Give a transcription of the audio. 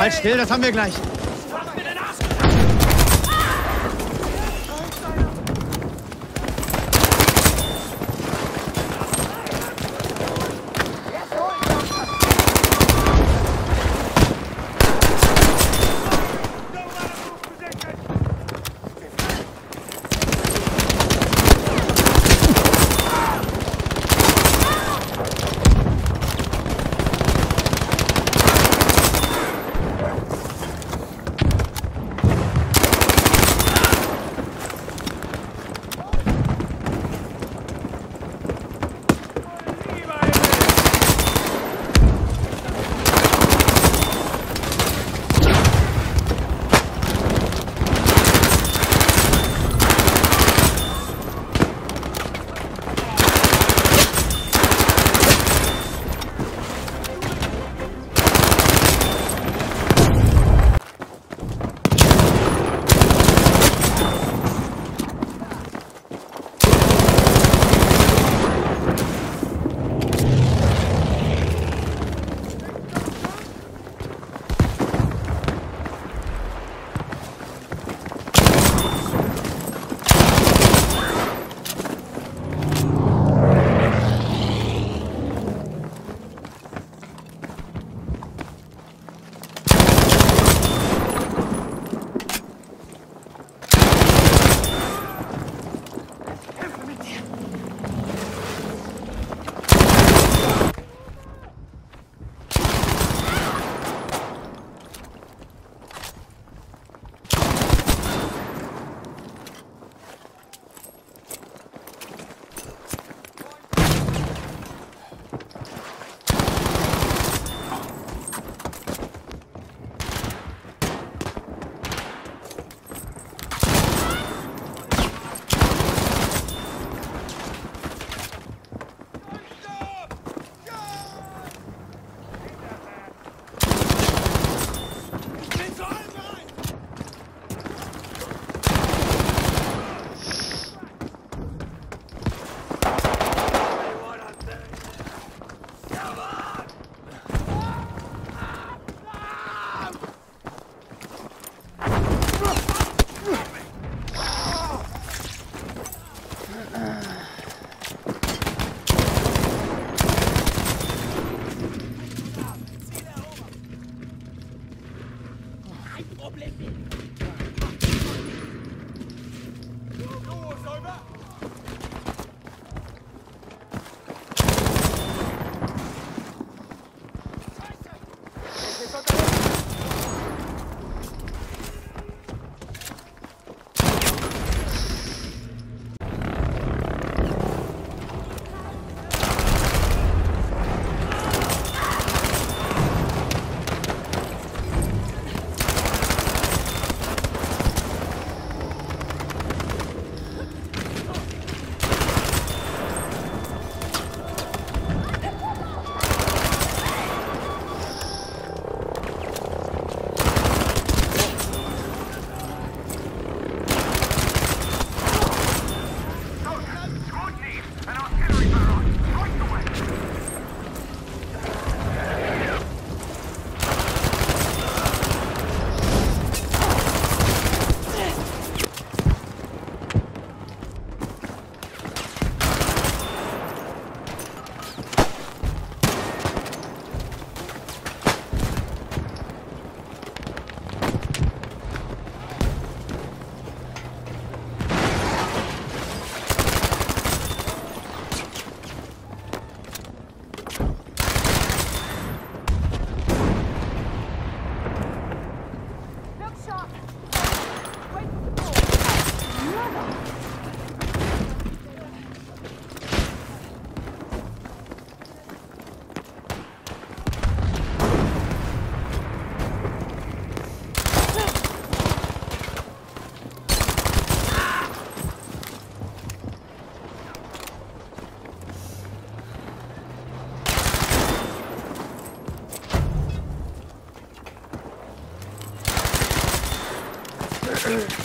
Halt still, das haben wir gleich. uh. Hä?